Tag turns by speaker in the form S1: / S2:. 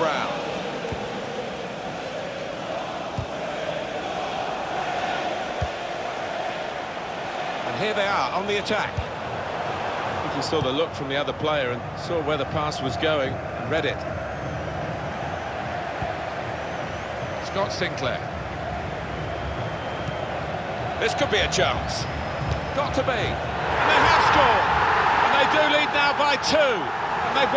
S1: Brown. And here they are on the attack. I think he saw the look from the other player and saw where the pass was going and read it. Scott Sinclair. This could be a chance. Got to be. And they have scored. And they do lead now by two. And they've